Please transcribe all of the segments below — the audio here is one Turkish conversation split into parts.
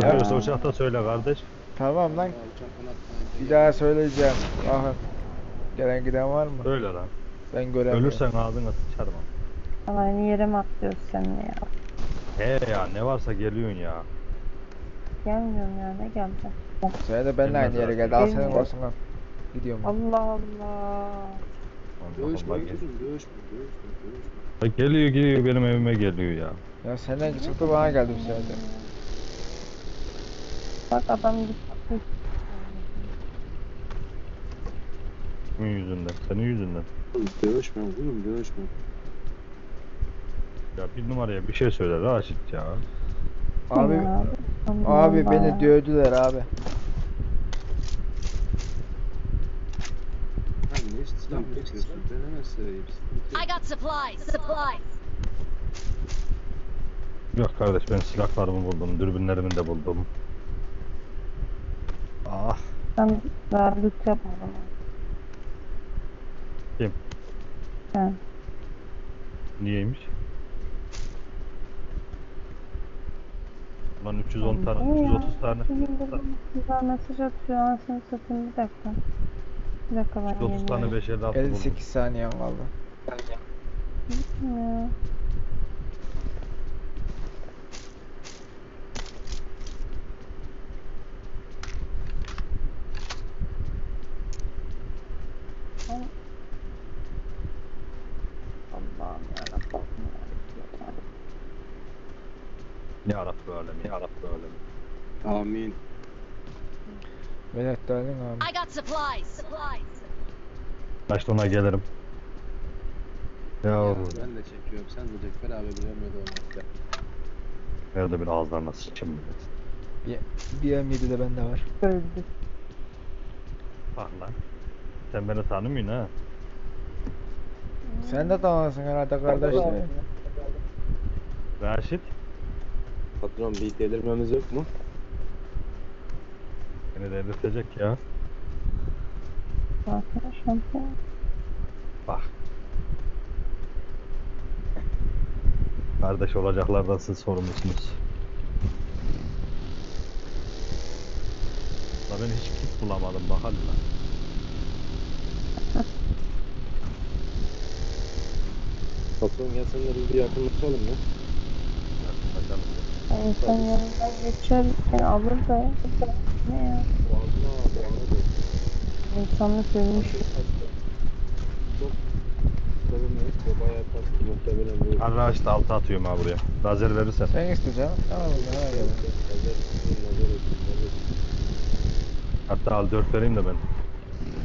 Duruyorsa uçakta söyle kardeş. Tamam lan. Bir daha söyleyeceğim. Aha. Gelen giden var mı? Öyle lan. Ben göremiyorum. Ölürsen ağzına sıçarım. Aynı yere mi atlıyoruz seninle ya? He ya ne varsa geliyorsun ya. Gelmiyorum ya ne geldi? Sen de benimle aynı yere geldi. Al senin Bilmiyorum. olsun al. Gidiyorum. Allah Allah. Dövüşme dövüşme dövüşme. Ya Geliyor geliyor benim evime geliyor ya. Ya senden çıktı bana geldi bu sefer de. Bak adam gitti. Kimin yüzünden? Senin yüzünden. Dövüşme oğlum dövüşme. Ya bir numaraya bir şey söyle Raşit ya. Abi Ya, abi Allah. beni dövdüler abi. Ne silah? Denemezse I got supplies. Supplies. Yok kardeş ben silahlarımı buldum, dürbünlerimi de buldum. Sen verlik yapma bana. Kim? Sen. Niyeymiş? Lan 310 tane, ne ya? 330 tane. Bir gündür bana güzel mesaj atıyor. Anasını satayım bir dakika. Bir dakika ben 330 tane yenileyim. 556 buldum. 58 saniyem kaldı. Ya. Allah'ım yarabbim ya. Ya Rabbi alemi, ya Rabbi alemi. Amin. Minnettarım abi. I got supplies. Supplies. Başta ona gelirim. Ya Ya, ben de çekiyorum sen de çek beraber bilemedi olmak. nerede bir ağızlarına sıçayım bir. Bir M7 de bende var. Öldü. Bak lan. Sen beni tanımıyorsun ha. Sen de tanırsın herhalde kardeş mi? Raşit. Patron bir delirmemiz yok mu? Beni delirtecek ya. Şampiyon. Bak. Kardeş olacaklardan siz sorumlusunuz. La ben hiç kit bulamadım bak hadi lan. Patron gel seninle biz bir yakınlaşalım ya. Kaçalım. Yani sen yanından geçer, seni alır da ya. Ne ya? Boğazına da. İnsanlık ölmüş. Çok sorunluyuz ve bayağı tatlı muhtemelen bu. Ben Raşit altı atıyorum ha buraya. Lazer verirsen. Sen isteyeceksin. Tamam nazar etsin, nazar etsin. Hatta al 4 vereyim de ben.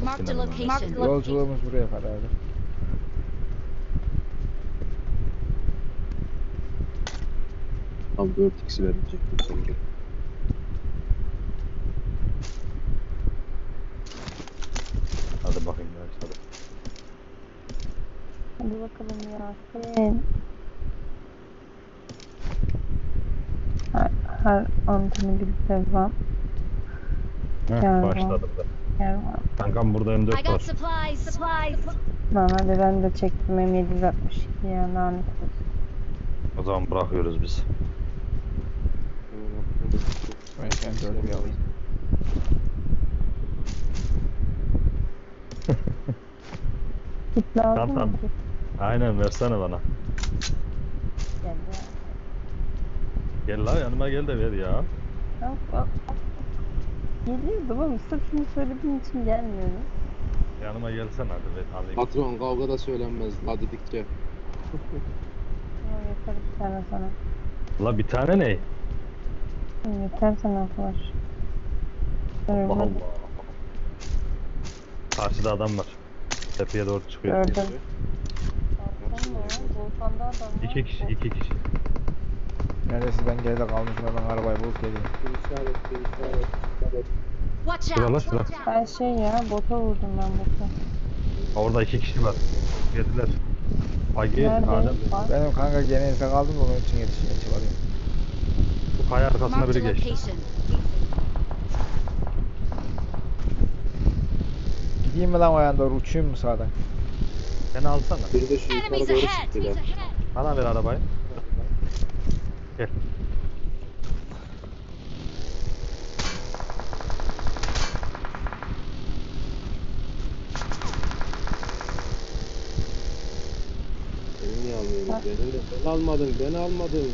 A Sinema. location. Yolculuğumuz buraya kadardı. Tam 4x'i verecektim sanki. Hadi bakayım Raşit hadi. Hadi bakalım Yasin. Her, her antını bir devam. Heh, Gel başladım da. yer var. Kankam burada I M4 got var. Lan hadi ben de çektim M762 ya lanet olsun. O zaman bırakıyoruz biz. Ben sen de öyle bir alayım. Tip lazım Tamam, mı? Aynen versene bana. Gel ya. Gel la yanıma gel de ver ya. Yok yok. Geliyordu ama sırf şunu söylediğin için gelmiyor. Yanıma gelsene hadi ver alayım. Patron kavga da söylenmez la dedikçe. Ama yeter bir tane sana. La bir tane ne? Yeter sana arkadaş. Ben Allah. Karşıda adam var. Tepeye doğru çıkıyor. Gördüm. Volkan'da adam var. İki kişi, iki kişi. Neredeyse ben geride kalmışım ben arabayı bulup işaret. Watch Şurada la out. şurada. Ben şey ya bota vurdum ben bota. Orada iki kişi var. Geldiler. Bagi, Nerede? Adem. Var. Benim kanka genellikle kaldım da onun için yetişmeye çalışıyorum. Bu kaya arkasına biri geçti. Gideyim mi lan o yana doğru uçayım mı sağdan? Beni alsana. Biri de şu yukarı doğru çıktı lan. Bana ver arabayı. Gel. Beni niye almıyorsun? Beni, beni almadın, beni almadın.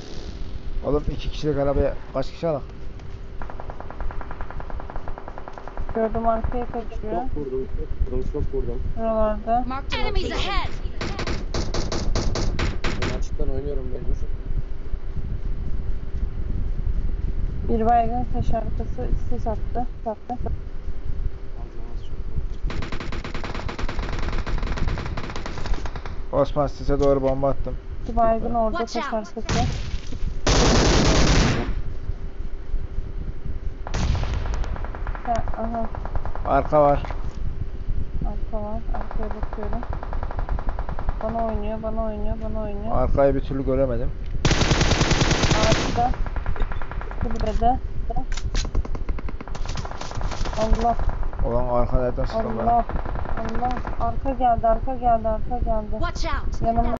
Oğlum iki kişilik arabaya kaç kişi alak? Gördüm arkaya kaçıyor. Çok vurdum, çok vurdum, çok vurdum. Buralarda. Enemies ahead! Ben açıktan oynuyorum mecbur. Bir baygın taş arkası sis attı. Sattı. Osman size doğru bomba attım. İki baygın orada taş arkası. Ha, aha. Arka var. Arka var. Arkaya bakıyorum. Bana oynuyor, bana oynuyor, bana oynuyor. Arkayı bir türlü göremedim. Ağaçta. Kulübede. Allah, Ulan arka nereden sıkıldı? Allah, Allah. Arka geldi, arka geldi, arka geldi. Watch out! Yanımda